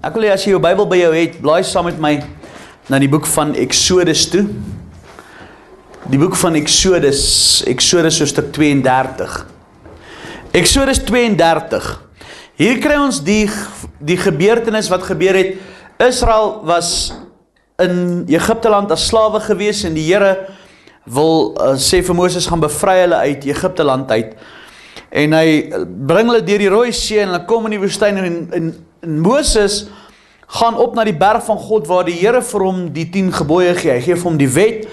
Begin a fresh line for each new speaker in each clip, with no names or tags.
Ek wil hê as jy jou Bybel by jou het, blaai saam met my na die boek van Eksodus toe. Die boek van Eksodus, Eksodus hoofstuk 32. Eksodus 32. Hier kry ons die die gebeurtenis wat gebeur het. Israel was in Egipte land as slawe gewees en die Here wil uh, sê vir Moses gaan bevry hulle uit Egipte land uit. En hy bring hulle deur die Rooi See en hulle kom in die woestyn en En Moses gaan op na die berg van God waar die Here vir hom die 10 gebooie gee. Hy gee vir hom die wet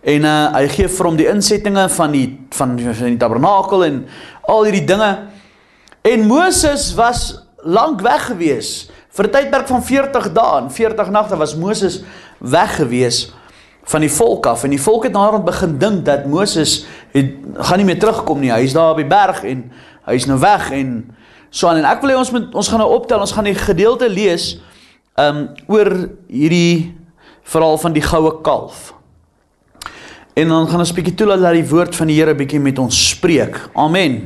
en uh, hy gee vir hom die insettinge van die van van die tabernakel en al hierdie dinge. En Moses was lank weg gewees vir 'n tydperk van 40 dae en 40 nagte was Moses weg gewees van die volk af en die volk het naderhand begin dink dat Moses het gaan nie meer terugkom nie. Hy's daar op die berg en hy's nou weg en So en ek wil hê ons moet ons gaan nou optel, ons gaan die gedeelte lees um oor hierdie verhaal van die goue kalf. En dan gaan ons bietjie toelaat dat die woord van die Here bietjie met ons spreek. Amen.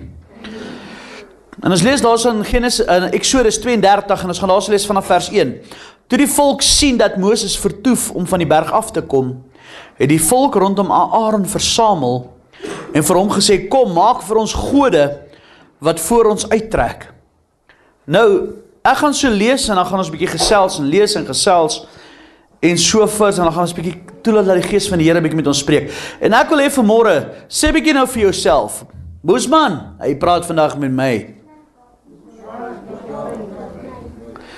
En ons lees daarso in Genesis in Eksodus 32 en ons gaan daarso lees vanaf vers 1. Toe die volk sien dat Moses vertoef om van die berg af te kom, het die volk rondom Aaron versamel en vir hom gesê: "Kom, maak vir ons gode wat voor ons uittrek." Nou, ek gaan so lees en dan gaan ons 'n bietjie gesels en lees en gesels en so voort en dan gaan ons 'n bietjie toelaat dat die gees van die Here bietjie met ons spreek. En ek wil hê vanmôre sê bietjie nou vir jouself. Boesman, hy praat vandag met my.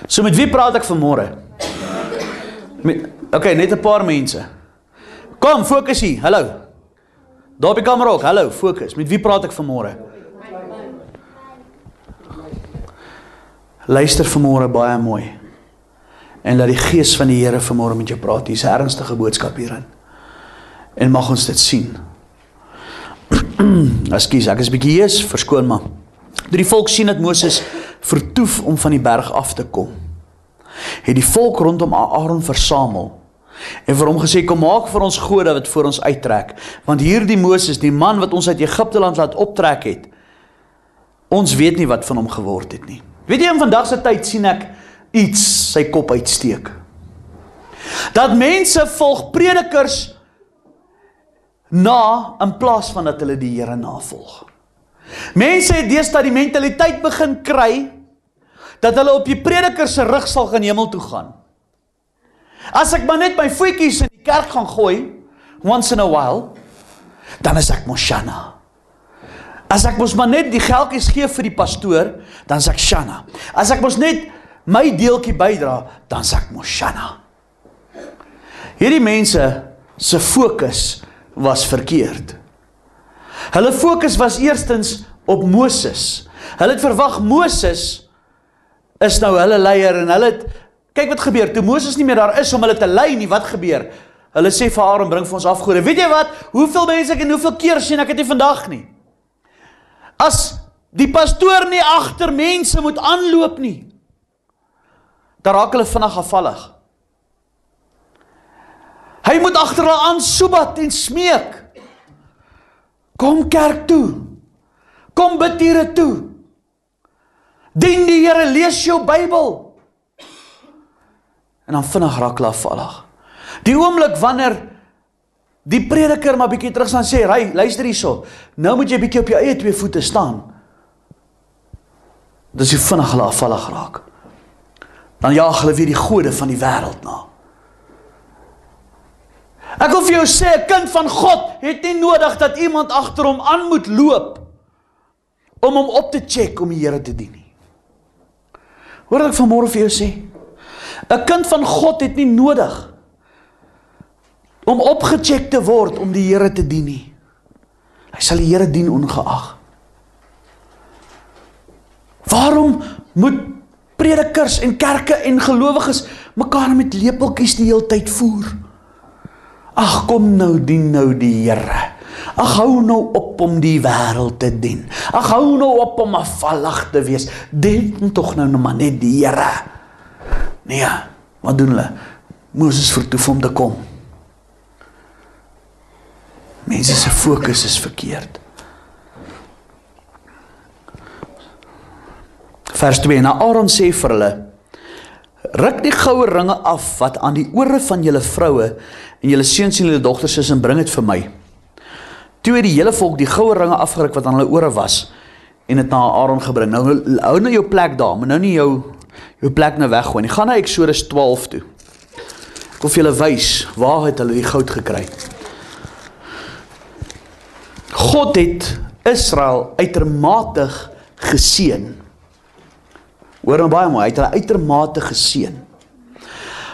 So met wie praat ek vanmôre? Met Okay, net 'n paar mense. Kom, fokus hier. Hallo. Daar die kamera ook. Hallo, fokus. Met wie praat ek vanmôre? Luister vanmôre baie mooi. En laat die gees van die Here vanmôre met jou praat. Hier's 'n ernstige boodskap hierin. En mag ons dit sien. Ekskuus, ek is bietjie jees, verskoon maar. Toe die volk sien dat Moses vertoef om van die berg af te kom, het die volk rondom Aaron versamel en vir hom gesê kom maak vir ons gode wat voor ons uittrek want hierdie Moses die man wat ons uit Egipte land laat optrek het ons weet nie wat van hom geword het nie Weet jy in vandag se tyd sien ek iets sy kop uitsteek. Dat mense volg predikers na in plaas van dat hulle die Here navolg. Mense het deesdae die mentaliteit begin kry dat hulle op die prediker se rug sal gaan hemel toe gaan. As ek maar net my voetjies in die kerk gaan gooi once in a while, dan is ek moshana. As ek mos maar net die geldjies gee vir die pastoor, dan sê ek Shanna. As ek mos net my deeltjie bydra, dan sê ek mos Shanna. Hierdie mense se fokus was verkeerd. Hulle fokus was eerstens op Moses. Hulle het verwag Moses is nou hulle leier en hulle het kyk wat gebeur. Toe Moses nie meer daar is om hulle te lei nie, wat gebeur? Hulle sê vir Aaron bring vir ons afgode. Weet jy wat? Hoeveel mense ek en hoeveel keer sien ek dit vandag nie? As die pastoor nie agter mense moet aanloop nie, dan raak hulle vinnig afvallig. Hy moet agter hulle aan soebat en smeek. Kom kerk toe. Kom bid hier toe. Dien die Here, lees jou Bybel. En dan vinnig raak hulle afvallig. Die oomblik wanneer die prediker maar bietjie terug staan sê, "Ry, luister hierso. Nou moet jy bietjie op jou eie twee voete staan." Dis jy vinnig hulle afvallig raak. Dan jaag hulle weer die gode van die wêreld na. Ek wil vir jou sê, 'n kind van God het nie nodig dat iemand agter hom aan moet loop om hom op te check om die Here te dien nie. Hoor ek vanmôre vir jou sê, 'n kind van God het nie nodig om opgecheck te word om die Here te dien nie. Hy sal die Here dien ongeag. Waarom moet predikers en kerke en gelowiges mekaar met lepeltjies die hele tyd voer? Ag kom nou dien nou die Here. Ag hou nou op om die wêreld te dien. Ag hou nou op om afvallig te wees. Dien tog nou net maar net die Here. Nee, wat doen hulle? Moses vertoef om te kom. Mense se fokus is verkeerd. Vers 2: Na Aaron sê vir hulle: Ruk die goue ringe af wat aan die ore van julle vroue en julle seuns en julle dogters is en bring dit vir my. Toe het die hele volk die goue ringe afgeruk wat aan hulle ore was en dit na Aaron gebring. Nou hou nou jou plek daar, maar nou nie jou jou plek nou weggooi nie. Gaan na Eksodus 12 toe. Ek wil vir julle wys waar het hulle die goud gekry. God het Israel uitermate geseën. Hoor nou baie mooi, hy het hulle uitermate geseën.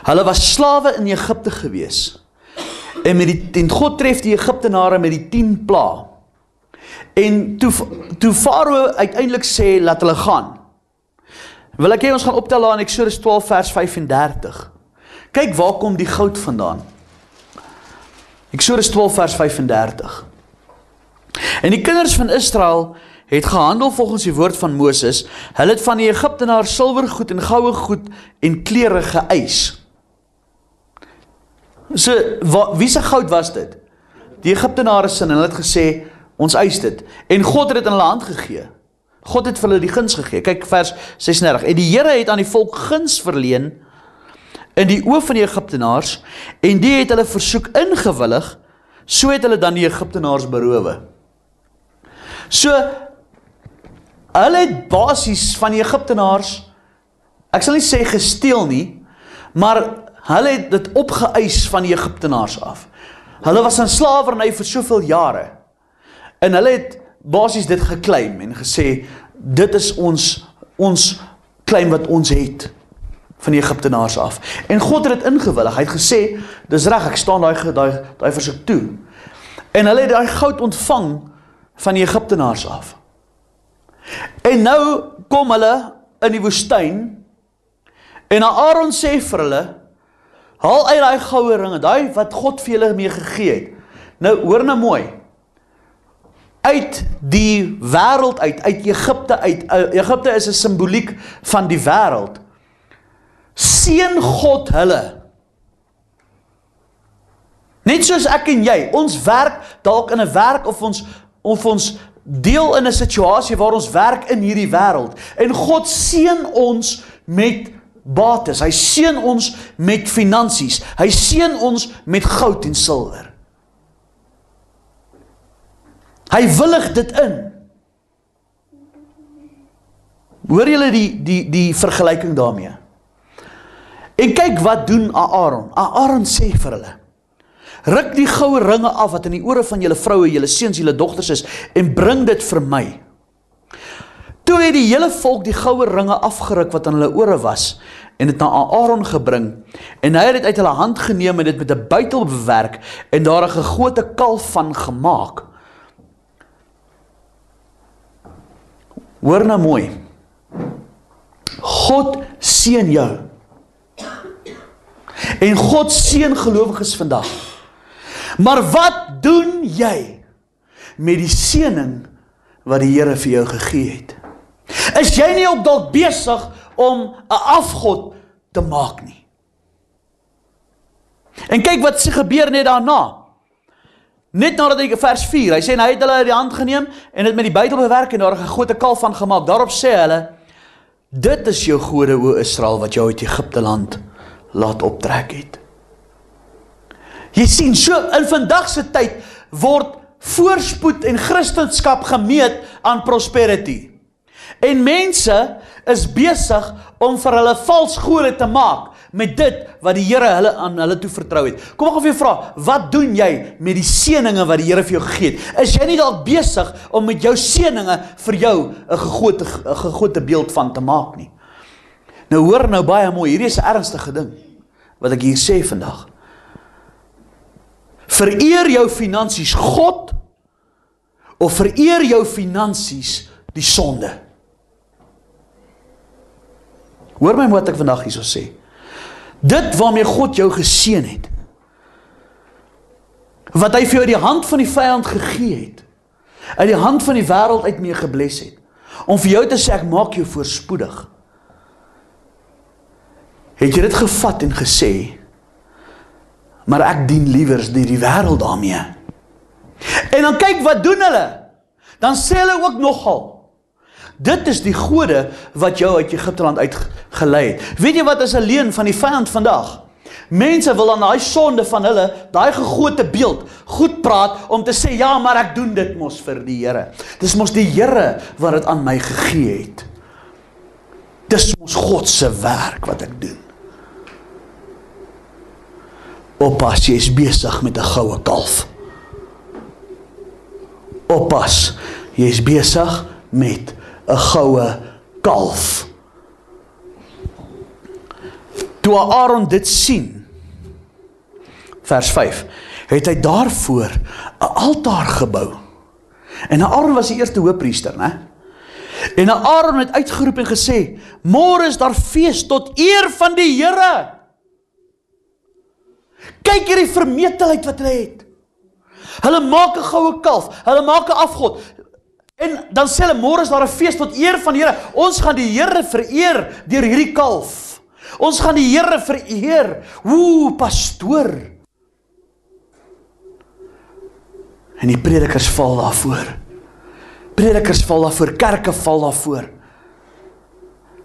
Hulle was slawe in Egipte gewees. En met die en God tref die Egiptenare met die 10 plaae. En toe toe Farao uiteindelik sê laat hulle gaan. Wil ek hê ons gaan optel daar in Eksodus 12 vers 35. Kyk waar kom die goud vandaan? Eksodus 12 vers 35. En die kinders van Israel het gehandel volgens die woord van Moses. Hulle het van die Egiptenaars silwergoed en goue goed en klere geëis. So wie se goud was dit? Die Egiptenare se en hulle het gesê ons eis dit en God het dit in hulle hand gegee. God het vir hulle die guns gegee. Kyk vers 36. En die Here het aan die volk guns verleen in die oë van die Egiptenaars en die het hulle versoek ingewillig, so het hulle dan die Egiptenaars berowe. So hulle het basies van die Egiptenaars ek sal nie sê gesteel nie, maar hulle het dit opgeëis van die Egiptenaars af. Hulle was in slawerny vir soveel jare. En hulle het basies dit geklaim en gesê dit is ons ons claim wat ons het van die Egiptenaars af. En God het dit ingewillig. Hy het gesê, dis reg, ek staan daai daai daai versoek toe. En hulle het daai goud ontvang van die Egiptenaars af. En nou kom hulle in die woestyn en Aaron sê vir hulle: "Haal uit daai goue ringe, daai wat God vir julle mee gegee het." Nou hoor nou mooi uit die wêreld uit, uit Egipte uit. Uh, Egipte is 'n simboliek van die wêreld. Seën God hulle. Net soos ek en jy, ons werk dalk in 'n werk of ons of ons deel in 'n situasie waar ons werk in hierdie wêreld en God seën ons met bates. Hy seën ons met finansies. Hy seën ons met goud en silwer. Hy willig dit in. Hoor julle die die die vergelyking daarmee? En kyk wat doen Aaron. Aaron sê vir hulle: Ruk die goue ringe af wat in die ore van julle vroue, julle seuns, julle dogters is en bring dit vir my. Toe het die hele volk die goue ringe afgeruk wat aan hulle ore was en dit na Aaron gebring en hy het dit uit hulle hand geneem en dit met 'n buitel bewerk en daar 'n gegote kalf van gemaak. Hoor nou mooi. God seën jou. En God seën gelowiges vandag. Maar wat doen jy met die seëning wat die Here vir jou gegee het? Is jy nie ook dalk besig om 'n afgod te maak nie? En kyk wat se gebeur net daarna. Net nadat hy vers 4, hy sê hy het hulle uit die hand geneem en dit met die buitel bewerk en daar 'n groot kalf van gemaak. Daarop sê hulle: "Dit is jou gode o Israel wat jou uit Egipte land laat optrek het." Jy sien, so in vandag se tyd word voorspoed en kristendom gemeet aan prosperity. En mense is besig om vir hulle vals gode te maak met dit wat die Here hulle aan hulle toe vertrou het. Kom ek gaan vir jou vra, wat doen jy met die seëninge wat die Here vir jou gegee het? Is jy nie dalk besig om met jou seëninge vir jou 'n gegote 'n gegote beeld van te maak nie? Nou hoor nou baie mooi, hierdie is 'n ernstige ding wat ek hier sê vandag. Vereer jou finansies God of vereer jou finansies die sonde? Hoor my wat ek vandag hierso sê. Dit waarmee God jou geseën het. Wat hy vir jou uit die hand van die vyand gegee het. Uit die hand van die wêreld uit mee gebless het. Om vir jou te sê ek maak jou voorspoedig. Het jy dit gevat en gesê maar ek dien liewer die die wêreld daarmee. En dan kyk wat doen hulle? Dan sê hulle ook nogal Dit is die gode wat jou uit Egipte land uitgelei het. Weet jy wat is 'n leuen van die vyand vandag? Mense wil aan daai sonde van hulle, daai gegote beeld, goed praat om te sê ja, maar ek doen dit mos vir die Here. Dis mos die Here wat dit aan my gegee het. Dis mos God se werk wat ek doen. Oppas, jy is besig met 'n goue kalf. Oppas, jy is besig met 'n goue kalf. Toe Aaron dit sien, vers 5, het hy daarvoor 'n altaar gebou. En Aaron was die eerste hoofpriester, né? En Aaron het uitgeroep en gesê: "Môre is daar fees tot eer van die Here." Kyk hierdie vermetelheid wat hulle het. Hulle maak 'n goue kalf, hulle maak 'n afgod. En dan sê hulle môre is daar 'n fees tot eer van die Here. Ons gaan die Here vereer deur hierdie kalf. Ons gaan die Here vereer. Ooh, pastoor. En die predikers val daarvoor. Predikers val daarvoor, kerke val daarvoor.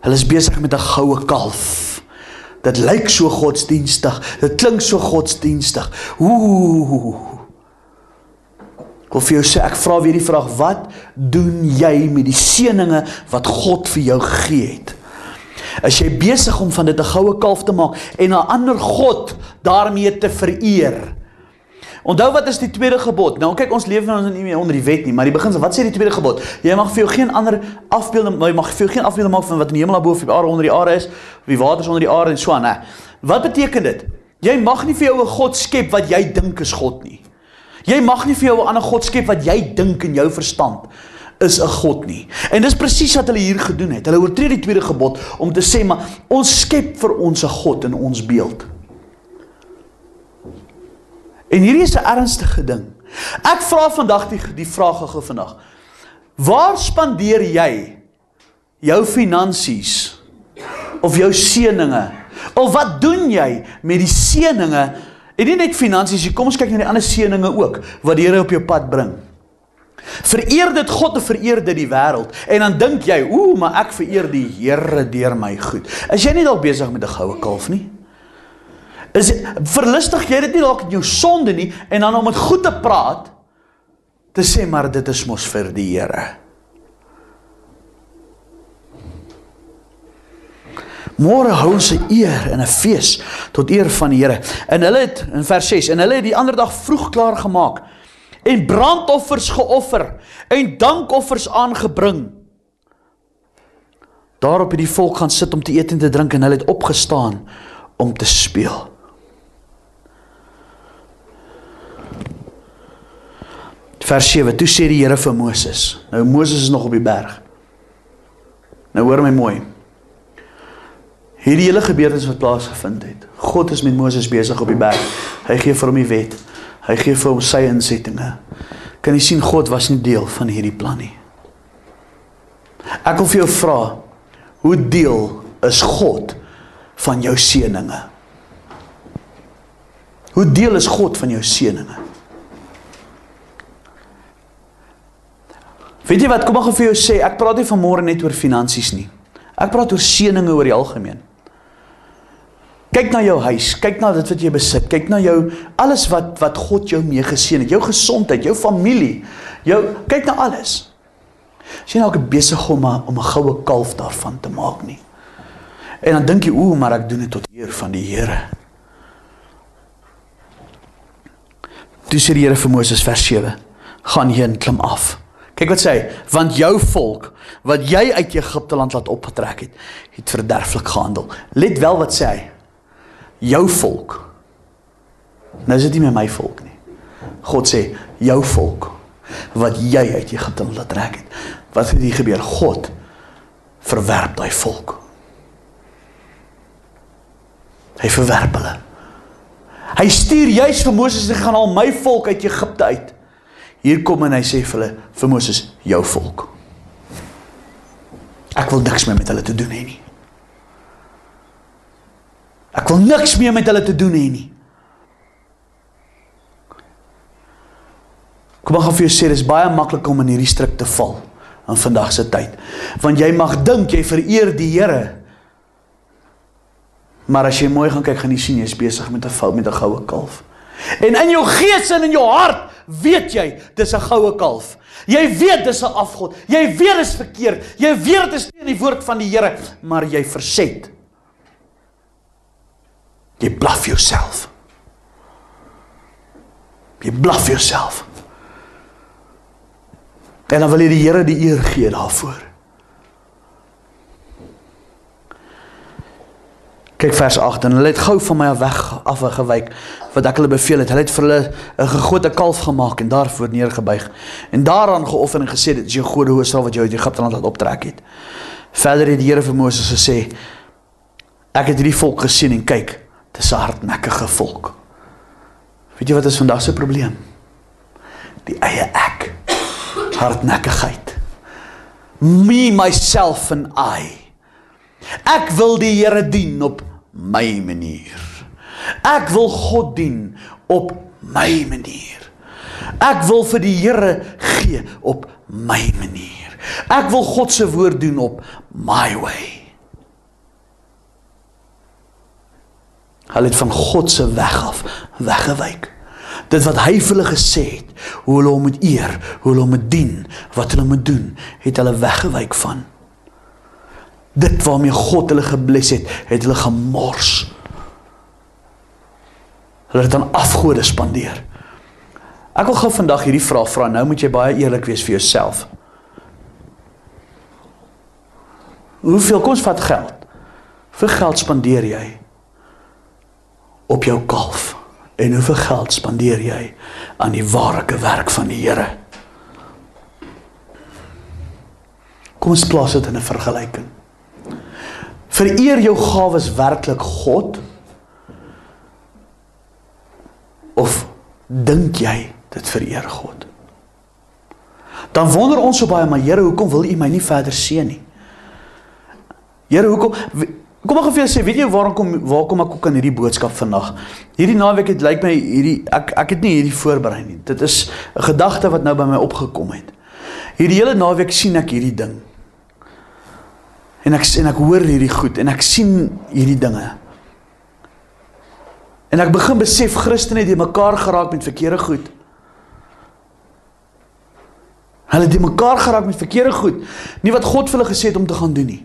Hulle is besig met 'n goue kalf. Dit lyk so godsdienstig. Dit klink so godsdienstig. Ooh. Ek wil vir jou sê, ek vra weer die vraag, wat doen jy met die seënings wat God vir jou gegee het? Is jy besig om van dit 'n goue kalf te maak en 'n ander god daarmee te vereer? Onthou wat is die tweede gebod? Nou kyk ons leef ons nie meer onder die wet nie, maar die beginsel, wat sê die tweede gebod? Jy mag vir jou geen ander afbeelding, jy mag vir jou geen afbeelding maak van wat in die hemel bo op die aarde onder die aarde is, of die waters onder die aarde en so aan, hè. Wat beteken dit? Jy mag nie vir jou 'n god skep wat jy dink is God nie. Jy mag nie vir jou 'n ander god skep wat jy dink in jou verstand is 'n god nie. En dis presies wat hulle hier gedoen het. Hulle oortree die tweede gebod om te sê maar ons skep vir ons 'n god in ons beeld. En hierdie is 'n ernstige ding. Ek vra vandag die die vraag gou vandag. Waar spandeer jy jou finansies of jou seëninge? Of wat doen jy met die seëninge? En nie net finansies, jy kom ons kyk na die ander seëninge ook wat die Here op jou pad bring. Vereer dit God of vereer dit die wêreld? En dan dink jy, ooh, maar ek vereer die Here deur my goed. Is jy nie dalk besig met 'n goue kalf nie? Is verlustig jy dit nie dalk in jou sonde nie en dan om dit goed te praat te sê maar dit is mos vir die Here. Môre hou ons 'n eer en 'n fees tot eer van die Here. En hulle het in vers 6 en hulle het die ander dag vroeg klaar gemaak en brandoffers geoffer en dankoffers aangebring. Daarop het die volk gaan sit om te eet en te drink en hulle het opgestaan om te speel. Vers 7. Toe sê die Here vir Moses. Nou Moses is nog op die berg. Nou hoor my mooi. Hierdie hele gebeurtenis wat plaasgevind het. God is met Moses besig op die berg. Hy gee vir hom die wet. Hy gee vir hom sy insettinge. Kan jy sien God was nie deel van hierdie plan nie. Ek wil vir jou vra, hoe deel is God van jou seëninge? Hoe deel is God van jou seëninge? Weet jy wat, kom ek gou vir jou sê, ek praat nie vanmôre net oor finansies nie. Ek praat oor seëninge oor die algemeen. Kyk na jou huis, kyk na dit wat jy besit, kyk na jou alles wat wat God jou mee geseën het, jou gesondheid, jou familie, jou kyk na alles. Sien nou ek besig om a, om 'n goue kalf daarvan te maak nie. En dan dink jy, ooh, maar ek doen dit tot eer van die Here. Toe sê die Here vir Moses vers 7: "Gaan heen, klim af." Kyk wat sê hy, want jou volk wat jy uit Egipte land laat opgetrek het, het verderflik gehandel. Let wel wat sê hy. Jou volk. Nou is dit nie meer my volk nie. God sê jou volk wat jy uit Egipte laat trek het. Wat het hier gebeur? God verwerp daai volk. Hy verwerp hulle. Hy stuur juis vir Moses en gaan al my volk uit Egipte uit. Hier kom en hy sê vir hulle vir Moses, jou volk. Ek wil niks meer met hulle te doen hê nie. Ek wil niks meer met hulle te doen hê nie. Kom ek gaan vir jou sê dis baie maklik om in hierdie struik te val in vandag se tyd. Want jy mag dink jy vereer die Here. Maar as jy mooi gaan kyk, gaan jy sien jy's besig met 'n fout met 'n goue kalf. En in jou gees en in jou hart weet jy dis 'n goue kalf. Jy weet dis 'n afgod. Jy weet dis verkeerd. Jy weet dit is teen die woord van die Here, maar jy verset. Jy blaf jouself. Jy blaf jouself. Dan wil jy die Here die eer gee daarvoor. Kyk vers 8 en hulle het gou van my af weg afgewyk wat ek hulle beveel het. Hulle het vir hulle 'n gegote kalf gemaak en daarvoor neergebuig en daaraan geoffer en gesê dit is jou gode hoë straf wat jou uit Egipte land laat optrek het. Verder het die Here vir Moses gesê: Ek het hierdie volk gesien en kyk, dit is 'n hardnekkige volk. Weet jy wat is vandag se probleem? Die eie ek. Hardnekkigheid. Me myself and I. Ek wil die Here dien op my manier. Ek wil God dien op my manier. Ek wil vir die Here gee op my manier. Ek wil God se woord doen op my way. Hulle het van God se weg af weggewyk. Dit wat hy vir hulle gesê het, hoe hulle hom moet eer, hoe hulle hom moet dien, wat hulle moet doen, het hulle weggewyk van. Dit waarmee God hulle gebless het, het hulle gemors. Hulle het aan afgode spandeer. Ek wil gou vandag hierdie vraag vra. Nou moet jy baie eerlik wees vir jouself. Hoeveel kom ons vat geld? Vir geld spandeer jy op jou kalf? En hoeveel geld spandeer jy aan die ware werk van die Here? Kom ons plaas dit in 'n vergelyking. Vereer jou gawes werklik God? Of dink jy dit vereer God? Dan wonder ons so baie, maar Here, hoekom wil U my nie verder seën nie? Here, hoekom Kom ek gou vir jou sê, weet jy waarom kom waar kom ek ook aan hierdie boodskap vandag? Hierdie naweek het lyk my hierdie ek ek het nie hierdie voorberei nie. Dit is 'n gedagte wat nou by my opgekom het. Hierdie hele naweek sien ek hierdie ding. En ek en ek hoor hierdie goed en ek sien hierdie dinge. En ek begin besef Christene het mekaar geraak met verkeerde goed. Hulle het mekaar geraak met verkeerde goed. Nie wat God vir hulle gesê het om te gaan doen nie.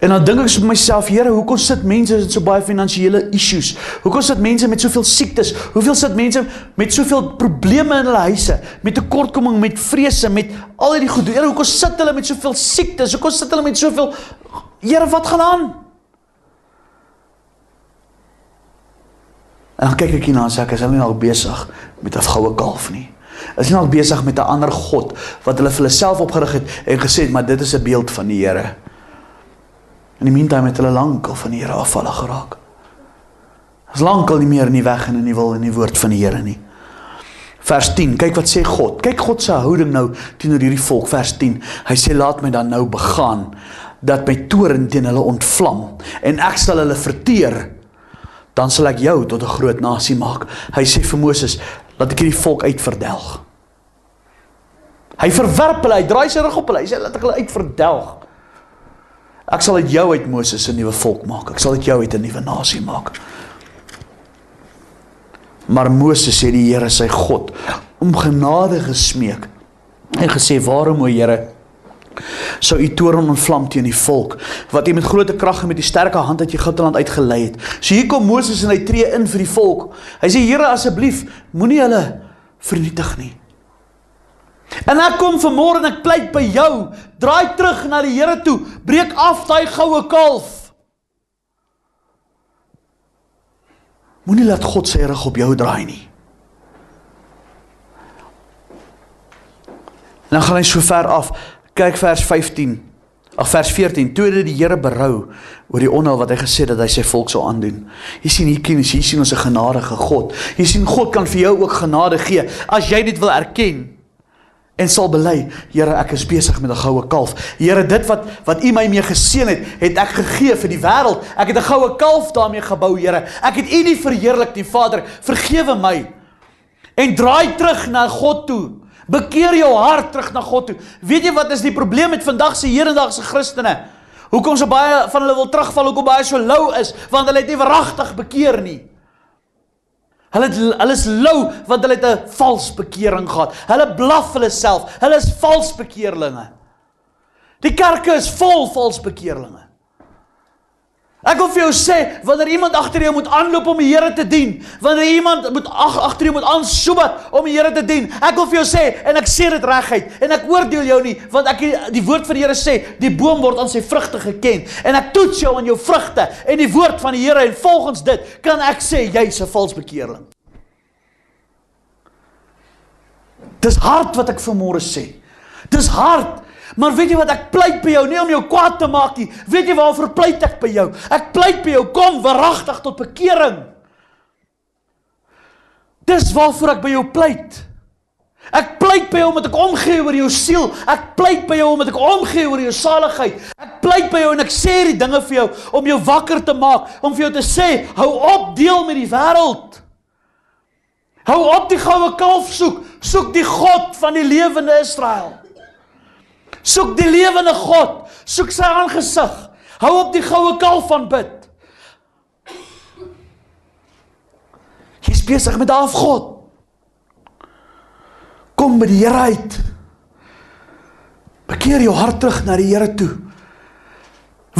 En dan dink ek by myself, Here, hoekom sit mense met so baie finansiële issues? Hoekom sit mense met soveel siektes? Hoeveel sit mense met soveel probleme in hulle huise? Met tekortkoming, met vrese, met al hierdie goed. Here, hoekom sit hulle met soveel siektes? Hoekom sit hulle met soveel Here, wat gaan aan? En dan kyk ek hier na en sê ek is hulle nie al besig met 'n goue kalf nie. Is nie al besig met 'n ander god wat hulle vir hulle self opgerig het en gesê het maar dit is 'n beeld van die Here. In die meantime het hulle lankal van die Here afvalle geraak. Is lankal nie meer in die weg en in die wil en die woord van die Here nie. Vers 10. Kyk wat sê God. Kyk God se houding nou teenoor hierdie volk. Vers 10. Hy sê laat my dan nou begaan dat my toorn teen hulle ontvlam en ek sal hulle verteer. Dan sal ek jou tot 'n groot nasie maak. Hy sê vir Moses, laat ek hierdie volk uitverdelg. Hy verwerp hulle, hy draai sy rug op hulle. Hy sê laat ek hulle uitverdelg. Ek sal uit jou uit Moses 'n nuwe volk maak. Ek sal uit jou uit 'n nuwe nasie maak. Maar Moses sê die Here sy God om genade gesmeek en gesê: "Waarom o Here sou u toorn ontvlam teen die volk wat u met groot krag en met die sterke hand uit Egipte land uitgelei het?" So hier kom Moses en hy tree in vir die volk. Hy sê: "Here, asseblief, moenie hulle vernietig nie." En ek kom vanmôre en ek pleit by jou, draai terug na die Here toe, breek af daai goue kalf. Moenie laat God sy rug op jou draai nie. En dan gaan hy so ver af. Kyk vers 15. Ag vers 14. Toe het die Here berou oor die onheil wat hy gesê dat hy sy volk sou aandoen. Jy sien hier kennis, hier sien ons 'n genadige God. Jy sien God kan vir jou ook genade gee as jy dit wil erken en sal bely, Here, ek is besig met 'n goue kalf. Here, dit wat wat U my mee geseën het, het ek gegee vir die wêreld. Ek het 'n goue kalf daarmee gebou, Here. Ek het U nie verheerlik nie, Vader. Vergewe my. En draai terug na God toe. Bekeer jou hart terug na God toe. Weet jy wat is die probleem met vandag se hedendaagse Christene? Hoekom so baie van hulle wil terugval, hoekom baie so lou is, want hulle het nie verragtig bekeer nie. Hulle hulle is lou want hulle het 'n vals bekering gehad. Hulle blaf hulle self. Hulle is vals bekeerlinge. Die kerke is vol vals bekeerlinge. Ek wil vir jou sê, wanneer iemand agter jou moet aanloop om die Here te dien, wanneer iemand moet ag agter jou moet aansoebat om die Here te dien, ek wil vir jou sê en ek sê dit reguit en ek oordeel jou nie, want ek die woord van die Here sê, die boom word aan sy vrugte geken en ek toets jou aan jou vrugte en die woord van die Here en volgens dit kan ek sê jy's 'n vals bekeerling. Dis hard wat ek vanmôre sê. Dis hard Maar weet jy wat ek pleit by jou nie om jou kwaad te maak nie. Weet jy waarvoor pleit ek by jou? Ek pleit by jou kom verragtig tot bekering. Dis waarvoor ek by jou pleit. Ek pleit by jou omdat ek omgee oor jou siel. Ek pleit by jou omdat ek omgee oor jou saligheid. Ek pleit by jou en ek sê die dinge vir jou om jou wakker te maak, om vir jou te sê, hou op deel met die wêreld. Hou op die goue kalf soek, soek die God van die lewende Israel. Soek die lewende God. Soek sy aangesig. Hou op die goue kalf van bid. Jy's besig met afgod. Kom by die Here uit. Bekeer jou hart terug na die Here toe.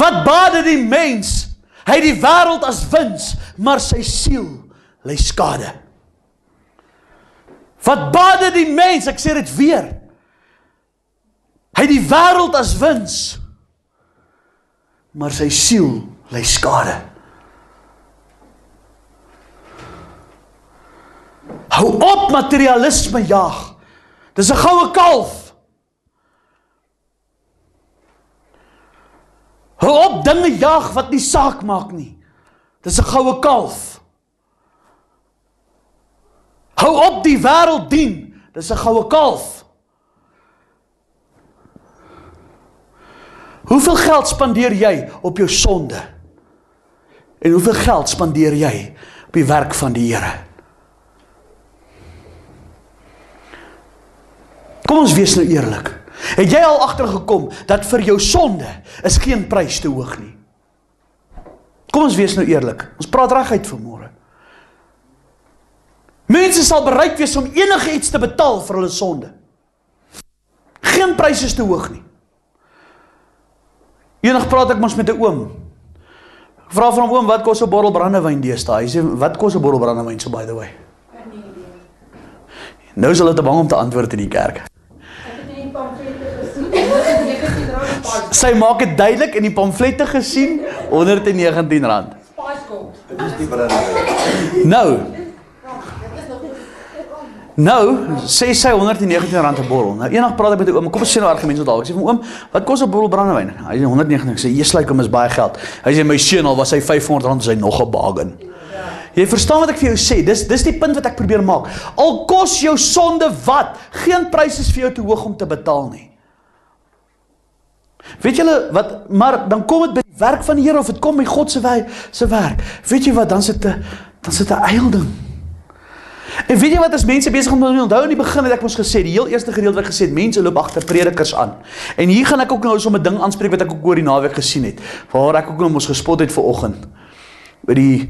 Wat baat dit die mens? Hy het die wêreld as wins, maar sy siel ly skade. Wat baat dit die mens? Ek sê dit weer. Hy het die wêreld as wins. Maar sy siel ly skade. Hou op materialisme jag. Dis 'n goue kalf. Hou op dinge jag wat nie saak maak nie. Dis 'n goue kalf. Hou op die wêreld dien. Dis 'n goue kalf. Hoeveel geld spandeer jy op jou sonde? En hoeveel geld spandeer jy op die werk van die Here? Kom ons wees nou eerlik. Het jy al agtergekom dat vir jou sonde is geen prys te hoog nie? Kom ons wees nou eerlik. Ons praat reguit vanmôre. Mense sal bereid wees om enige iets te betaal vir hulle sonde. Geen prys is te hoog nie. Eendag praat ek mos met 'n oom. Ek vra van hom oom, wat kos 'n bottel brandewyn deesdae? Hy sê, "Wat kos 'n bottel brandewyn so by the way?" Nou is hulle te bang om te antwoord in die kerk. Sy maak dit duidelik in die pamflette gesien R119. Spice Gold. Dit is die brandewyn. Nou, Nou, sê sy 119 rand 'n bottel. Nou eendag praat ek met 'n oom, kom ons sien nou argumente dalk. Ek sê vir oom, wat kos 'n bottel brandewyn? Hy sê 119. Ek sê, "Jesus, lyk hom is baie geld." Hy sê my seun al was hy 500 rand, hy nog 'n bargain. Jy verstaan wat ek vir jou sê? Dis dis die punt wat ek probeer maak. Al kos jou sonde wat, geen prys is vir jou te hoog om te betaal nie. Weet julle wat, maar dan kom dit by die werk van die Here of dit kom by God se wy se werk. Weet jy wat, dan sit 'n dan sit 'n eil ding. En weet jy wat as mense besig om te onthou in die begin het ek mos gesê die heel eerste gedeelte wat gesê het mense loop agter predikers aan. En hier gaan ek ook nou so 'n ding aanspreek wat ek ook oor die naweek gesien het. Waar ek ook nou mos gespot het vir oggend. By die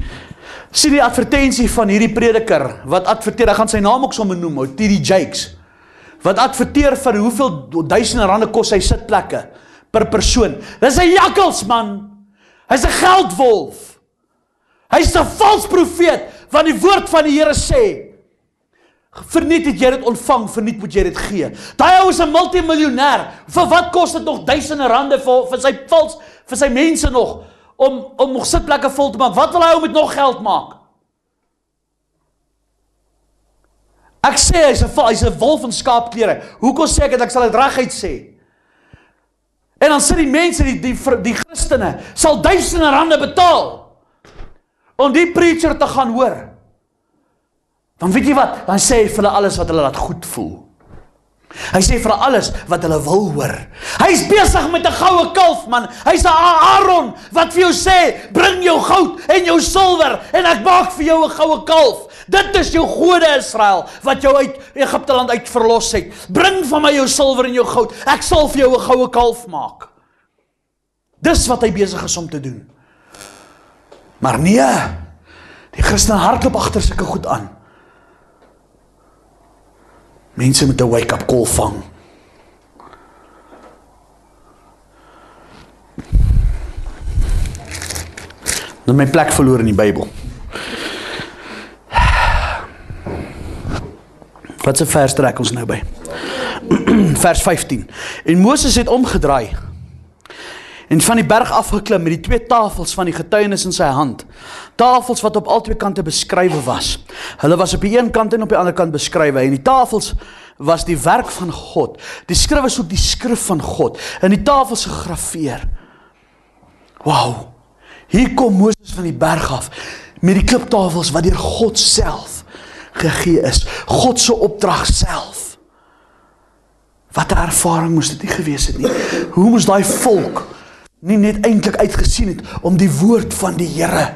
sien die advertensie van hierdie prediker wat adverteer, ek gaan sy naam ook sommer noem, TD Jakes. Wat adverteer vir hoeveel duisende rande kos hy sitplekke per persoon. Dis 'n jakkals man. Hy's 'n geldwolf. Hy's 'n vals profeet want die woord van die Here sê Verniet het jy dit ontvang, verniet moet jy dit gee. Daai ou is 'n multimiljonair. Vir wat kos dit nog duisende rande vir vir sy vals vir sy mense nog om om nog sitplekke vol te maak? Wat wil hy ou met nog geld maak? Ek sê hy's 'n hy's 'n wolf in skaapklere. Hoekom sê ek dit? Ek sal dit reguit sê. En dan sit die mense die die die Christene sal duisende rande betaal om die preacher te gaan hoor. Dan weet jy wat? Dan sê hy vir hulle alles wat hulle laat goed voel. Hy sê vir alles wat hulle wil hoor. Hy's besig met 'n goue kalf man. Hy's 'n Aaron wat vir jou sê, "Bring jou goud en jou silwer en ek maak vir jou 'n goue kalf." Dit is jou gode Israel wat jou uit Egipte land uit verlos het. Bring van my jou silwer en jou goud. Ek sal vir jou 'n goue kalf maak. Dis wat hy besig is om te doen. Maar nee. Die Christen hardloop agter sulke goed aan. Mense moet 'n wake-up call vang. Dan my plek verloor in die Bybel. Wat se vers trek ons nou by? vers 15. En Moses het omgedraai en van die berg afgeklim met die twee tafels van die getuienis in sy hand. Tafels wat op albei kante beskrywe was. Hulle was op die een kant en op die ander kant beskrywe en die tafels was die werk van God. Die skrif is ook die skrif van God in die tafels gegraveer. Wow. Hier kom Moses van die berg af met die kliptafels wat deur God self gegee is. God se opdrag self. Wat 'n ervaring moes dit nie gewees het nie. Hoe moes daai volk nie net eintlik uitgesien het om die woord van die Here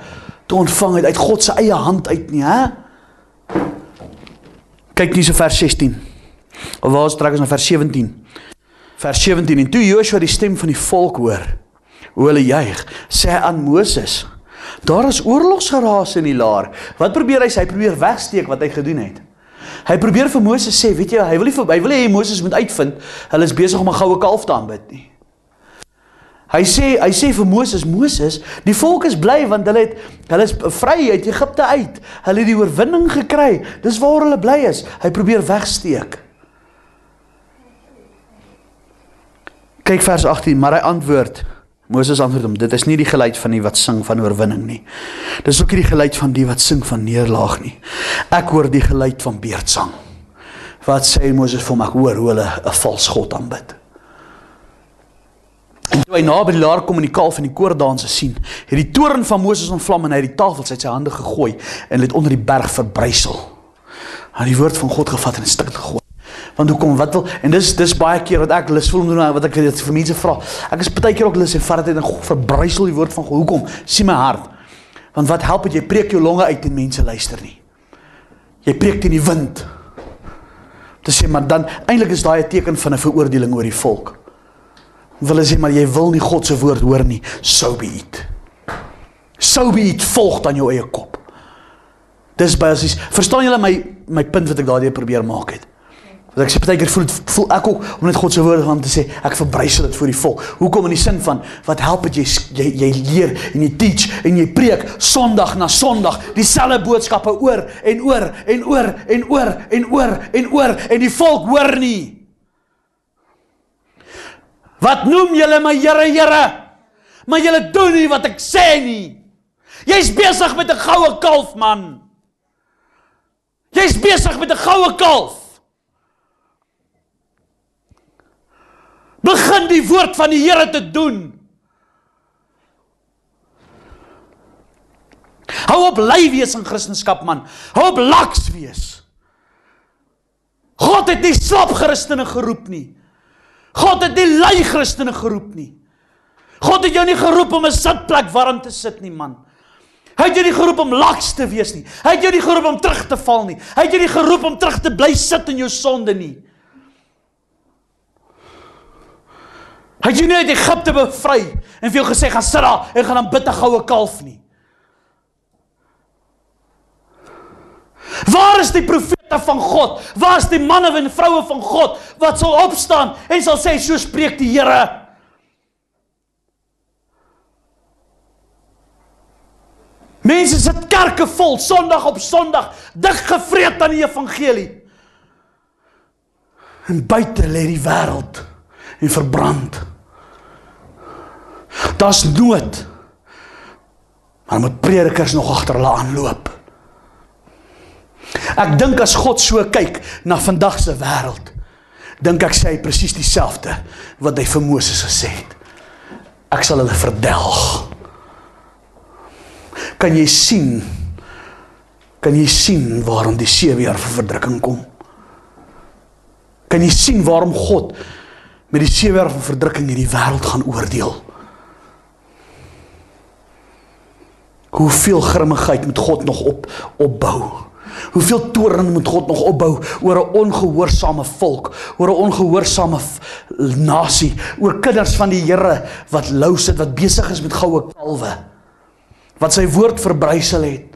te ontvang uit God se eie hand uit nie, hè? Kyk hier so vers 16. Of waar is trek ons na vers 17? Vers 17 en toe Joshua die stem van die volk hoor, hoe hulle juig, sê hy aan Moses: "Daar is oorlogsgeraas in die laar." Wat probeer hy? Hy probeer wegsteek wat hy gedoen het. Hy probeer vir Moses sê, weet jy, hy wil nie vir hy wil hê Moses moet uitvind hulle is besig om 'n goue kalf te aanbid nie. Hy sê hy sê vir Moses, Moses, die volk is bly want hulle het hulle is vry uit Egipte uit. Hulle het die oorwinning gekry. Dis waar hulle bly is. Hy probeer wegsteek. Kyk vers 18, maar hy antwoord Moses antwoord hom: Dit is nie die geluid van die wat sing van oorwinning nie. Dis ook nie die geluid van die wat sing van neerlaag nie. Ek hoor die geluid van beerdsang. Wat sê Moses vir hom? Ek hoor hoe hulle 'n vals god aanbid. En toe hy na by die laar kom en die kalf en die koordanse sien, het die toorn van Moses ontvlam en hy het die tafels uit sy hande gegooi en dit onder die berg verbrysel. Hy het die woord van God gevat en stik gegooi. Want hoekom wat wil en dis dis baie keer wat ek lus voel om doen wat ek dit vir mense vra. Ek is baie keer ook lus en vat dit en verbrysel die woord van God. Hoekom? Sien my hart. Want wat help dit jy preek jou longe uit en mense luister nie. Jy preek teen die wind. Dit sê maar dan eintlik is daai 'n teken van 'n veroordeling oor die volk wil sê maar jy wil nie God se woord hoor nie, so be it. So be it volg dan jou eie kop. Dis basies. Verstaan julle my my punt wat ek daardie probeer maak het? Want ek sê baie keer voel voel ek ook om net God se woord aan te sê, ek verbrysel dit vir die volk. Hoekom in die sin van wat help dit jy, jy jy leer en jy teach en jy preek Sondag na Sondag dieselfde boodskappe oor en oor en oor en oor en oor en oor en die volk hoor nie. Wat noem julle my Here, Here? Maar julle doen nie wat ek sê nie. Jy's besig met 'n goue kalf, man. Jy's besig met 'n goue kalf. Begin die woord van die Here te doen. Hou op lui wees in Christendom, man. Hou op laks wees. God het nie slap Christene geroep nie. God het nie lui Christene geroep nie. God het jou nie geroep om 'n sitplek warm te sit nie, man. Hy het jou nie geroep om laks te wees nie. Hy het jou nie geroep om terug te val nie. Hy het jou nie geroep om terug te bly sit in jou sonde nie. Hy het jou nie uit Egipte bevry en vir jou gesê gaan sit daar en gaan dan bid 'n goue kalf nie. Waar is die profete van God? Waar is die manne en vroue van God wat sal opstaan en sal sê so spreek die Here? Mense sit kerke vol Sondag op Sondag dik gevreet aan die evangelie. En buite lê die wêreld en verbrand. Daar's nood. Maar moet predikers nog agter hulle aanloop. Ek dink as God so kyk na vandag se wêreld, dink ek sê hy presies dieselfde wat hy vir Moses gesê het. Ek sal hulle verdelg. Kan jy sien? Kan jy sien waarom die 7 jaar van verdrukking kom? Kan jy sien waarom God met die 7 jaar van verdrukking hierdie wêreld gaan oordeel? Hoeveel grimmigheid moet God nog op opbou? Hoeveel toorn moet God nog opbou oor 'n ongehoorsame volk, oor 'n ongehoorsame nasie, oor kinders van die Here wat lou sit, wat besig is met goue kalwe, wat sy woord verbrysel het.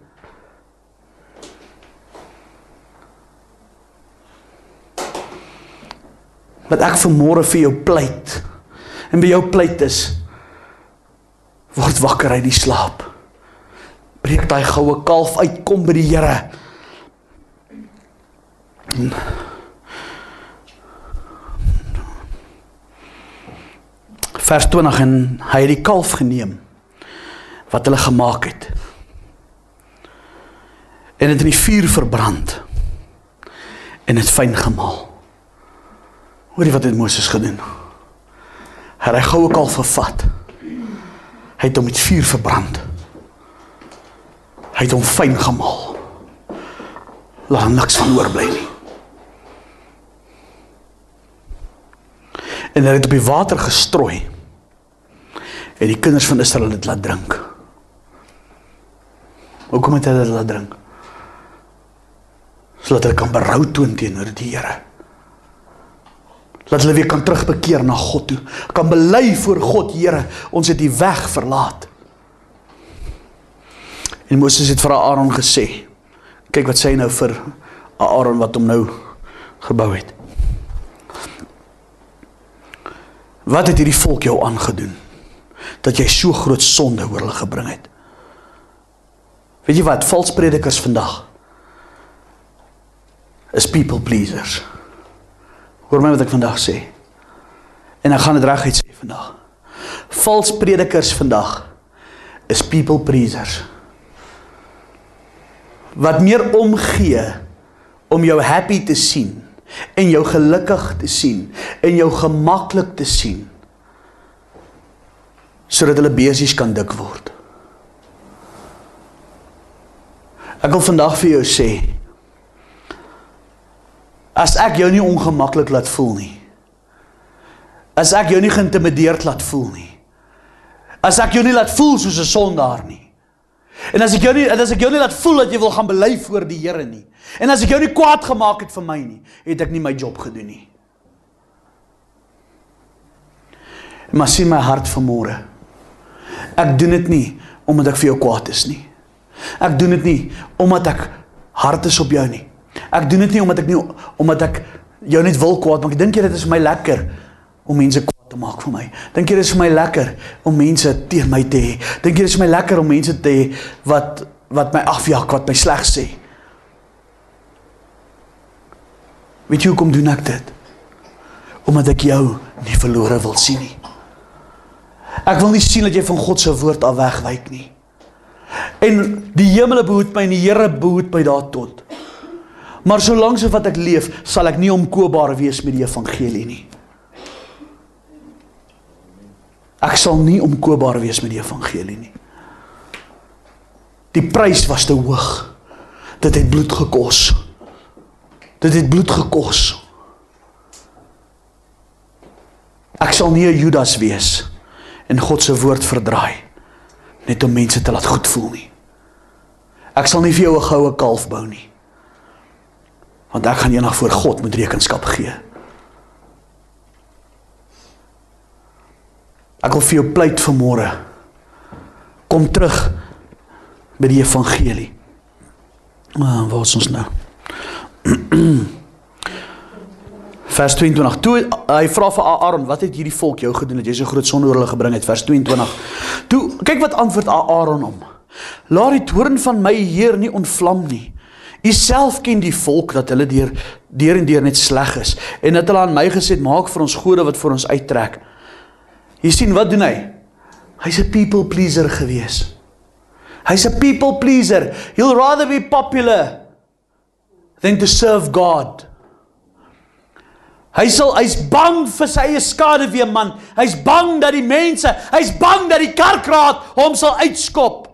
Wat ek vanmôre vir jou pleit. En by jou pleit is word wakker uit die slaap. Breek daai goue kalf uit, kom by die Here. Vers 20 en hy het die kalf geneem wat hulle gemaak het. En dit in die vuur verbrand en dit fyn gemaal. Hoorie wat het Moses gedoen? Hy het hy goue kalf gevat. Hy het hom met vuur verbrand. Hy het hom fyn gemaal. Laat niks van oorbly nie. En hy het op die water gestrooi. En die kinders van Israel het laat drink. Hoekom het hulle dit laat drink? Sodat hulle kan berou toon teenoor die Here. Laat hulle weer kan terugbekeer na God toe. Kan bely voor God, Here, ons het die weg verlaat. En Moses het vir Aaron gesê, kyk wat sê hy nou vir Aaron wat hom nou gebou het. Wat het hierdie volk jou aangedoen? Dat jy so groot sonde oor hulle gebring het. Weet jy wat, valse predikers vandag is people pleasers. Hoor my wat ek vandag sê. En ek gaan dit reguit sê vandag. Valse predikers vandag is people pleasers. Wat meer omgee om jou happy te sien en jou gelukkig te sien en jou gemaklik te sien sodat hulle besies kan dik word. Ek wil vandag vir jou sê as ek jou nie ongemaklik laat voel nie. As ek jou nie geïntimideerd laat voel nie. As ek jou nie laat voel soos 'n sondaar nie. En as ek jou nie as ek jou nie laat voel dat jy wil gaan bely voor die Here nie. En as ek jou nie kwaad gemaak het vir my nie, het ek nie my job gedoen nie. Maar sien my hart vanmôre. Ek doen dit nie omdat ek vir jou kwaad is nie. Ek doen dit nie omdat ek hard is op jou nie. Ek doen dit nie omdat ek nie omdat ek jou net wil kwaad maak. Ek dink jy dit is vir my lekker om mense kwaad te maak vir my. Dink jy dit is vir my lekker om mense teen my te hê? Dink jy dit is vir my lekker om mense te hê wat wat my afjag, wat my sleg sê? Weet jy hoekom doen ek dit? Omdat ek jou nie verlore wil sien nie. Ek wil nie sien dat jy van God se woord af wegwyk nie. En die hemele behoed my en die Here behoed my daartot. Maar solank so wat ek leef, sal ek nie omkoopbaar wees met die evangelie nie. Ek sal nie omkoopbaar wees met die evangelie nie. Die prys was te hoog. Dit het bloed gekos. Dit het bloed gekos. Ek sal nie 'n Judas wees en God se woord verdraai net om mense te laat goed voel nie. Ek sal nie vir jou 'n goue kalf bou nie. Want ek gaan eendag voor God moet rekenskap gee. Ek wil vir jou pleit vanmôre. Kom terug by die evangelie. Ah, waar is ons nou? Vers 22. Toe hy vra vir Aaron, "Wat het hierdie volk jou gedoen dat jy so groot sonde oor hulle gebring het?" Vers 22. Toe kyk wat antwoord Aaron hom. "Laat die toorn van my Heer nie ontvlam nie. U self ken die volk dat hulle deur deur en deur net sleg is en dat hulle aan my gesê het, "Maak vir ons gode wat vir ons uittrek." Jy sien wat doen hy? Hy's 'n people pleaser gewees. Hy's 'n people pleaser. He'll rather be popular than to serve God. Hy sal hy's bang vir sy eie skade weer man. Hy's bang dat die mense, hy's bang dat die kerkraad hom sal uitskop.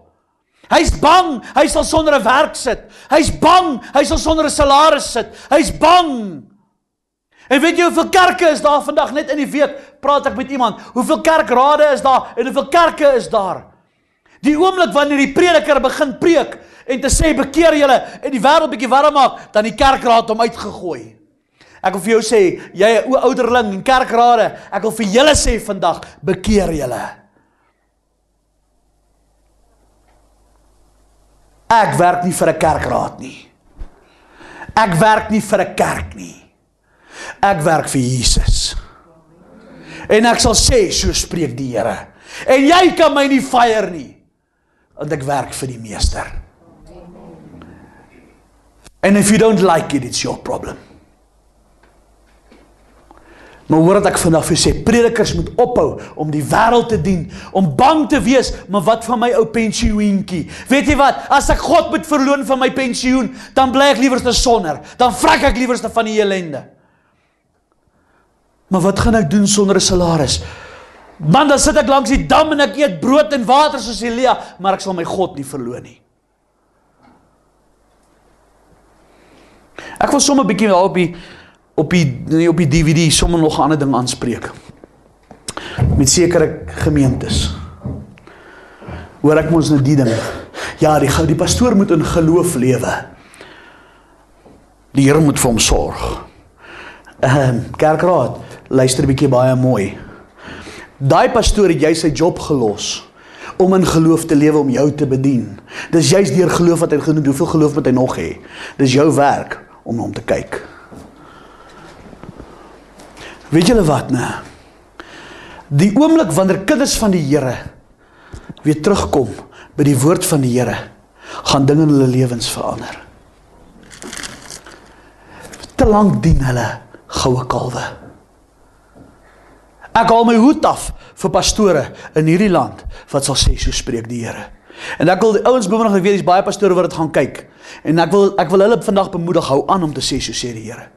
Hy's bang hy sal sonder 'n werk sit. Hy's bang hy sal sonder 'n salaris sit. Hy's bang. En weet jy hoeveel kerke is daar vandag net in die week? Praat ek met iemand. Hoeveel kerkrade is daar en hoeveel kerke is daar? Die oomblik wanneer die prediker begin preek en te sê bekeer julle en die wêreld bietjie warm maak, dan die kerkraad hom uitgegooi. Ek wil vir jou sê, jy ou ouderling en kerkrade, ek wil vir julle sê vandag, bekeer julle. Ek werk nie vir 'n kerkraad nie. Ek werk nie vir 'n kerk nie. Ek werk vir Jesus. En ek sal sê, so spreek die Here. En jy kan my nie fire nie. Want ek werk vir die meester. And if you don't like it, it's your problem. Maar hoor wat ek vandag vir sê, predikers moet ophou om die wêreld te dien, om bang te wees, maar wat van my ou pensioentjie? Weet jy wat? As ek God moet verloon van my pensioen, dan bly ek liewerste sonder. Dan vrek ek liewerste van die ellende. Maar wat gaan ek doen sonder 'n salaris? Man, dan sit ek langs die dam en ek eet brood en water soos Elia, maar ek sal my God nie verloon nie. Ek wil sommer 'n bietjie daar op die op die op die DVD sommer nog 'n ander ding aanspreek. Met sekere gemeentes. Hoor ek mos nou die ding. Ja, die die pastoor moet in geloof lewe. Die Here moet vir hom sorg. Ehm uh, kerkraad, luister 'n bietjie baie mooi. Daai pastoor het jy sy job gelos om in geloof te lewe om jou te bedien. Dis juist deur geloof wat hy genoem, hoeveel geloof moet hy nog hê? Dis jou werk om hom te kyk. Weet julle wat nê? Die oomblik wanneer kinders van die Here weer terugkom by die woord van die Here, gaan dinge in hulle lewens verander. Te lank dien hulle goue kalwe. Ek haal my hoed af vir pastore in hierdie land wat sal sê so spreek die Here. En ek wil die ouens bemoedig, ek weet dis baie pastore wat dit gaan kyk. En ek wil ek wil hulle vandag bemoedig hou aan om te sê so sê die Here.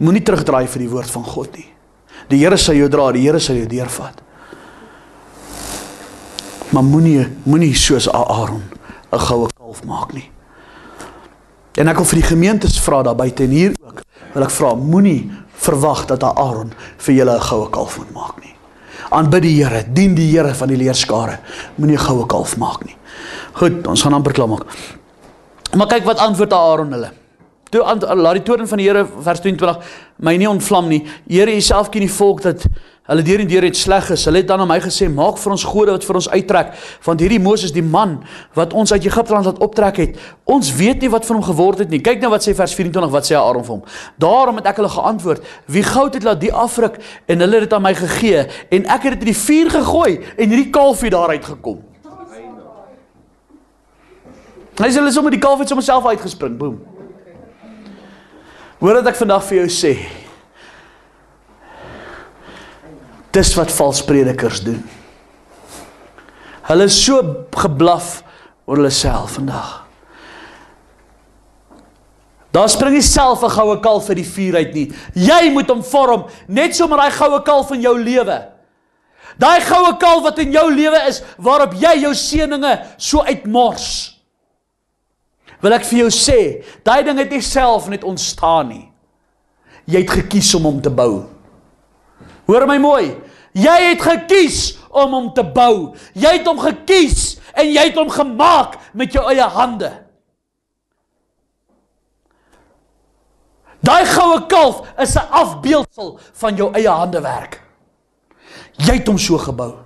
Moenie terugdraai vir die woord van God nie. Die Here sal jou dra, die Here sal jou deurvat. Maar moenie moenie soos Aaron 'n goue kalf maak nie. En ek wil vir die gemeentes vra daar buite en hier ook, wil ek vra moenie verwag dat Aaron vir julle 'n goue kalf moet maak nie. Aanbid die Here, dien die Here van die leerskare. Moenie goue kalf maak nie. Goed, ons gaan amper klaar maak. Maar kyk wat antwoord Aaron hulle. Toe laat die toorn van die Here vers 22 my nie ontvlam nie. Here Jeself ken die volk dat hulle deur en deur het sleg is. Hulle het dan aan my gesê: "Maak vir ons gode wat vir ons uittrek, want hierdie Moses, die man wat ons uit Egipte land laat optrek het, ons weet nie wat van hom geword het nie." Kyk nou wat sê vers 24, wat sê Aaron vir hom? Daarom het ek hulle geantwoord: "Wie goud het laat die afruk en hulle het dit aan my gegee en ek het dit in die vuur gegooi en hierdie kalf het daaruit gekom." Hy sê hulle sommer die kalf het sommer self uitgespring. Boem. Hoor wat ek vandag vir jou sê. Dis wat valse predikers doen. Hulle is so geblaf oor hulle self vandag. Daar spring nie self 'n goue kalf uit die vuur uit nie. Jy moet hom vorm, net so met daai goue kalf in jou lewe. Daai goue kalf wat in jou lewe is waarop jy jou seëninge so uitmors wil ek vir jou sê, daai ding het nie self net ontstaan nie. Jy het gekies om hom te bou. Hoor my mooi. Jy het gekies om hom te bou. Jy het hom gekies en jy het hom gemaak met jou eie hande. Daai goue kalf is 'n afbeeldsel van jou eie handewerk. Jy het hom so gebou.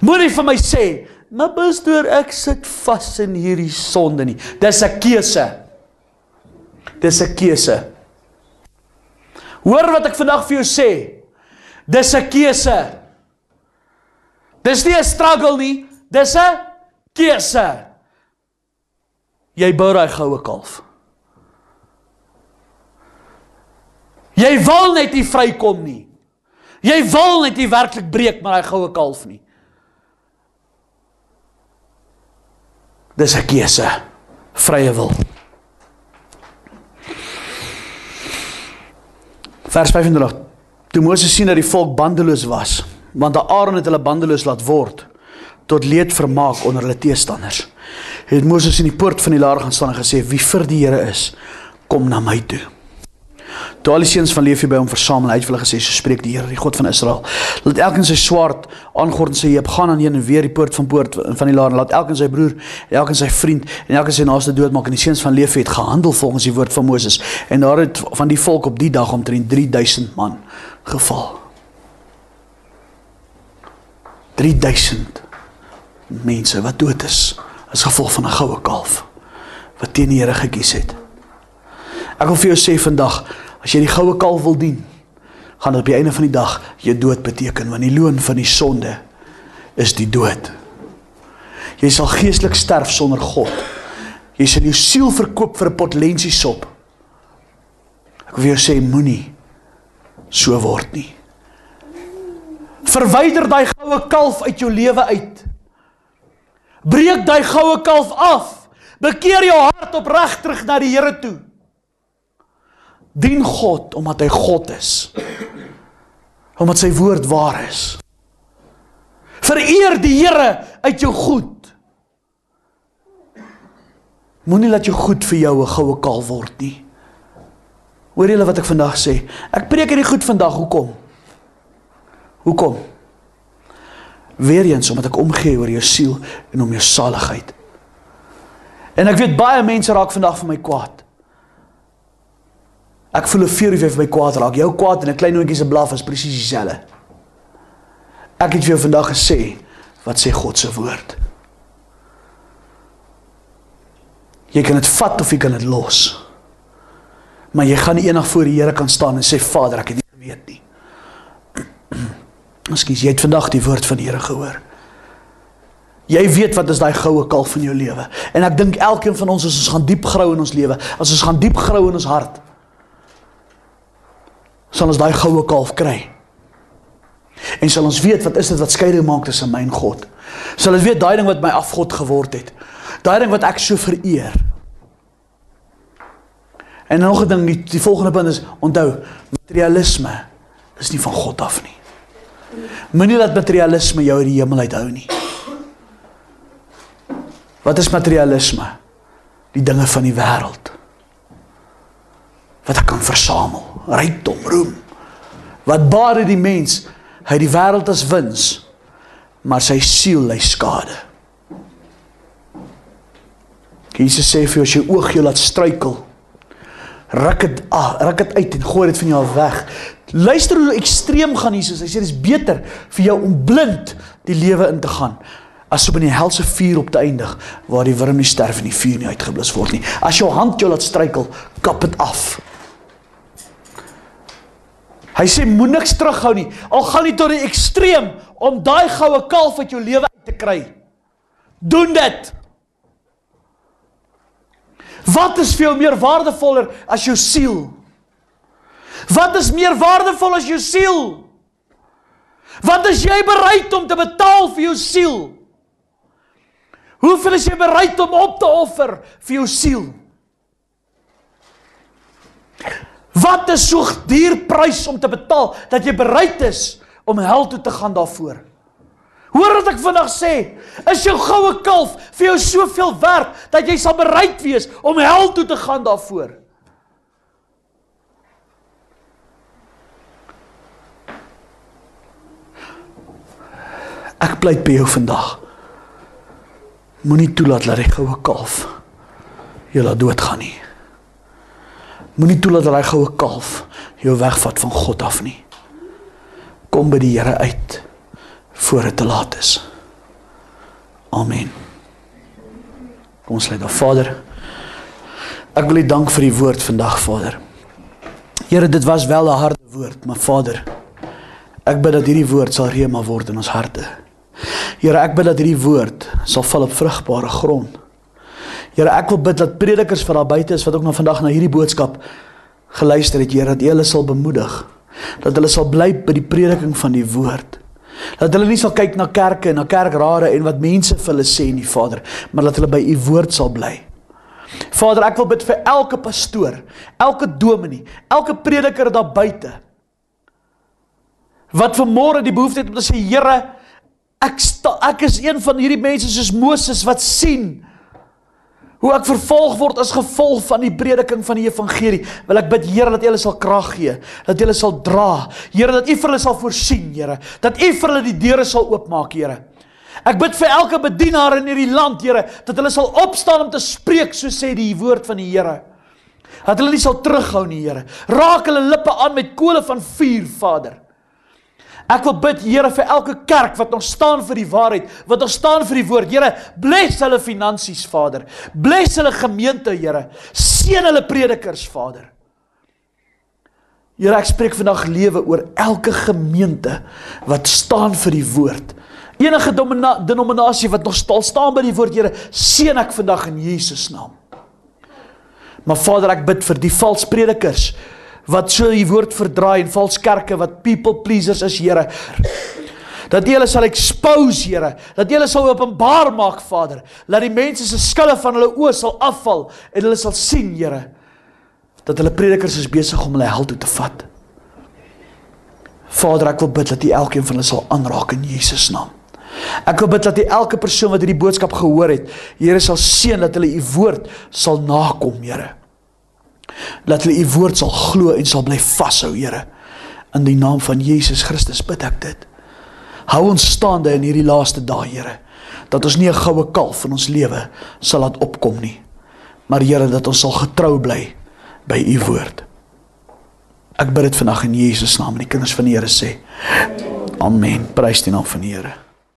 Moenie vir my sê Maar pastoor, ek sit vas in hierdie sonde nie. Dis 'n keuse. Dis 'n keuse. Hoor wat ek vandag vir jou sê. Dis 'n keuse. Dis nie 'n struggle nie, dis 'n keuse. Jy bou daai goue kalf. Jy wil net nie vrykom nie. Jy wil net nie werklik breek met daai goue kalf nie. Dis 'n keuse. Vrye wil. Vers 35. Toe Moses sien dat die volk bandeloos was, want Aaron het hulle bandeloos laat word tot leed vermaak onder hulle teestanders. Het Moses in die poort van die laar gaan staan en gesê: "Wie vir die Here is, kom na my toe." Toe al die seuns van Leefi by hom versamel, hy het vir hulle gesê: "So spreek die Here, die God van Israel. Laat elkeen sy swaard aangord en sy heup gaan aan heen en weer die poort van poort van die laar. Laat elkeen sy broer, elkeen sy vriend en elkeen sy naaste doodmaak." En die seuns van Leefi het gehandel volgens die woord van Moses. En daar het van die volk op die dag omtrent 3000 man geval. 3000 mense wat dood is as gevolg van 'n goue kalf wat teen die Here gekies het. Ek wil vir jou sê vandag, as jy die goue kalf wil dien, gaan dit op die einde van die dag jou dood beteken want die loon van die sonde is die dood. Jy sal geestelik sterf sonder God. Jy sal jou siel verkoop vir 'n pot lensiesop. Ek wil vir jou sê moenie so word nie. Verwyder daai goue kalf uit jou lewe uit. Breek daai goue kalf af. Bekeer jou hart opreg terug na die Here toe. Dien God omdat hy God is. Omdat sy woord waar is. Vereer die Here uit jou goed. Moenie laat jou goed vir jou 'n goue kalf word nie. Hoor julle wat ek vandag sê? Ek preek hierdie goed vandag. Hoekom? Hoekom? Weereens omdat ek omgee oor jou siel en om jou saligheid. En ek weet baie mense raak vandag vir my kwaad. Ek voel 'n vuur wat my kwaad raak. Jou kwaad en 'n klein hondjie se blaf is presies dieselfde. Ek het vir jou vandag gesê wat sê God se woord. Jy kan dit vat of jy kan dit los. Maar jy gaan eendag voor die Here kan staan en sê Vader, ek het nie geweet nie. Ekskuus, jy het vandag die woord van die Here gehoor. Jy weet wat is daai goue kalf in jou lewe. En ek dink elkeen van ons as ons gaan diep grou in ons lewe, as ons gaan diep grou in ons hart, sal ons daai goue kalf kry. En sal ons weet wat is dit wat skeiding maak tussen my en God? Sal ons weet daai ding wat my afgod geword het. Daai ding wat ek so vereer. En nog 'n ding, die, die volgende punt is onthou, materialisme is nie van God af nie. Moenie dat materialisme jou uit die hemel uithou nie. Wat is materialisme? Die dinge van die wêreld. Wat ek kan versamel, rykdom, roem. Wat baat dit die mens? Hy die wêreld as wins, maar sy siel ly skade. Jesus sê vir jou as jy oog jou laat struikel, ruk dit ah, ruk dit uit en gooi dit van jou af weg. Luister hoe ekstreem gaan Jesus. Hy sê dis beter vir jou om blind die lewe in te gaan as om in die helse vuur op te eindig waar die wurm nie sterf en die vuur nie uitgeblus word nie. As jou hand jou laat struikel, kap dit af. Hy sê moenie niks terughou nie. Al gaan jy tot die ekstreem om daai goue kalf uit jou lewe uit te kry. Doen dit. Wat is veel meer waardevoller as jou siel? Wat is meer waardevol as jou siel? Wat is jy bereid om te betaal vir jou siel? Hoeveel is jy bereid om op te offer vir jou siel? Wat is so duur prys om te betaal dat jy bereid is om hel toe te gaan daarvoor? Hoor wat ek vandag sê, is jou goue kalf vir jou soveel werd dat jy sal bereid wees om hel toe te gaan daarvoor? Ek pleit by jou vandag. Moenie toelaat dat die goue kalf jou laat doodgaan nie. Moenie toelaat dat daai goue kalf jou wegvat van God af nie. Kom by die Here uit voor dit te laat is. Amen. Kom ons lê daar Vader. Ek wil U dank vir die woord vandag Vader. Here, dit was wel 'n harde woord, maar Vader, ek bid dat hierdie woord sal rema word in ons harte. Here, ek bid dat hierdie woord sal val op vrugbare grond. Here, ek wil bid dat predikers van daar buite is wat ook nog vandag na hierdie boodskap geluister het, Here, dat U hulle sal bemoedig. Dat hulle sal bly by die prediking van die woord. Dat hulle nie sal kyk na kerke en na kerkrade en wat mense vir hulle sê nie, Vader, maar dat hulle by u woord sal bly. Vader, ek wil bid vir elke pastoor, elke dominee, elke prediker daar buite wat vanmôre die behoefte het om te sê, Here, ek sta, ek is een van hierdie mense soos Moses wat sien hoe ek vervolg word as gevolg van die prediking van die evangelie. Wil ek bid Here dat U hulle sal krag gee, dat U hulle sal dra. Here dat U vir hulle sal voorsien, Here, dat U vir hulle die deure sal oopmaak, Here. Ek bid vir elke bedienaar in hierdie land, Here, dat hulle sal opstaan om te spreek, so sê die woord van die Here. Dat hulle nie sal terughou nie, Here. Raak hulle lippe aan met kole van vuur, Vader. Ek wil bid Here vir elke kerk wat nog staan vir die waarheid, wat nog staan vir die woord. Here, bless hulle finansies, Vader. Bless hulle gemeente, Here. Seën hulle predikers, Vader. Here, ek spreek vandag lewe oor elke gemeente wat staan vir die woord. Enige denominasie wat nog staan staan by die woord, Here, seën ek vandag in Jesus naam. Maar Vader, ek bid vir die valse predikers wat so die woord verdraai en vals kerke wat people pleasers is, Here. Dat U hulle sal expose, Here. Dat U hulle sal openbaar maak, Vader. Laat die mense se skille van hulle oë sal afval en hulle sal sien, Here, dat hulle predikers is besig om hulle hel toe te vat. Vader, ek wil bid dat U elkeen van hulle sal aanraak in Jesus naam. Ek wil bid dat U elke persoon wat hierdie boodskap gehoor het, Here sal seën dat hulle U woord sal nakom, Here. Laat hulle u woord sal glo en sal bly vashou, Here. In die naam van Jesus Christus bid ek dit. Hou ons staande in hierdie laaste dae, Here, dat ons nie 'n goue kalf in ons lewe sal laat opkom nie, maar Here dat ons sal getrou bly by u woord. Ek bid dit vandag in Jesus naam en die kinders van die Here sê. Amen. Prys die naam van die Here.